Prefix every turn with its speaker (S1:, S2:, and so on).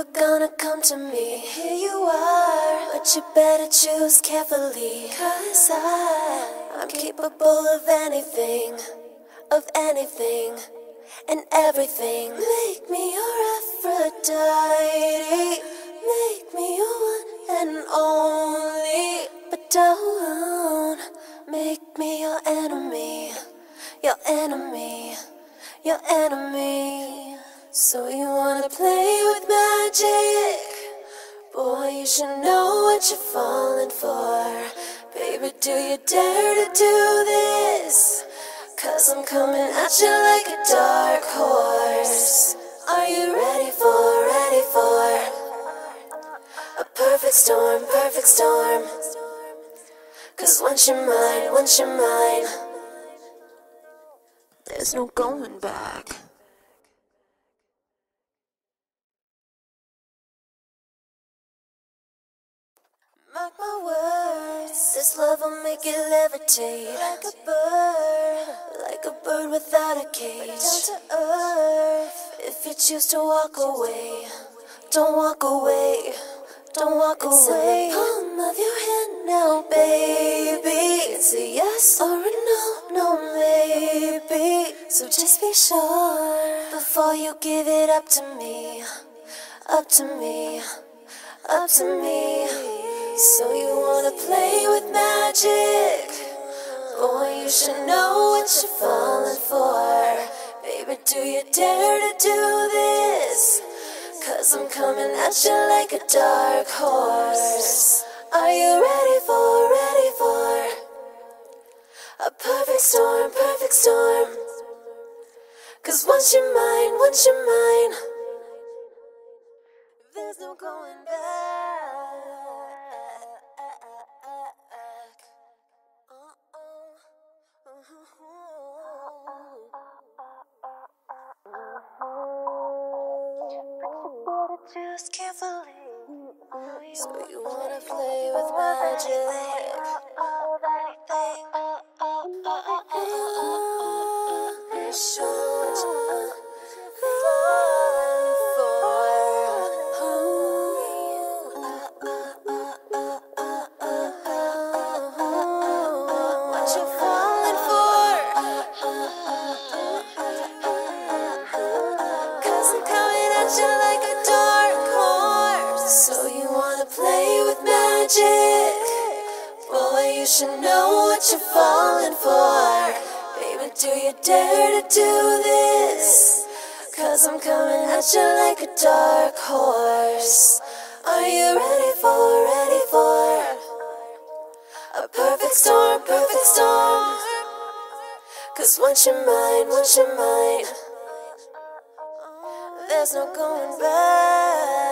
S1: were gonna come to me. Here you are, but you better choose carefully. Cause I, I'm capable of anything, of anything, and everything. Make me your Aphrodite, make me your one and only. But don't make me your enemy, your enemy, your enemy. So you wanna play with magic? Boy, you should know what you're falling for. Baby, do you dare to do this? Cause I'm coming at you like a dark horse. Are you ready for, ready for a perfect storm, perfect storm? Cause once you're mine, once you're mine, there's no going back. Mark my words, this love will make you levitate like a bird, like a bird without a cage. Down to earth, if you choose to walk away, don't walk away, don't walk it's away. In the palm of your hand now, baby. It's a yes or a no, no maybe. So just be sure before you give it up to me, up to me, up to me. So you wanna play with magic? Boy, you should know what you're falling for. Baby, do you dare to do this? Cause I'm coming at you like a dark horse. Are you ready for, ready for a perfect storm, perfect storm? Cause once you're mine, once you're mine, there's no going back. Choose carefully. So you wanna play with magic? Be sure magic? Boy, you should know what you're falling for. Baby, do you dare to do this? Cause I'm coming at you like a dark horse. Are you ready for, ready for a perfect storm, perfect storm? Cause once you're mine, once you're mine, there's no going back.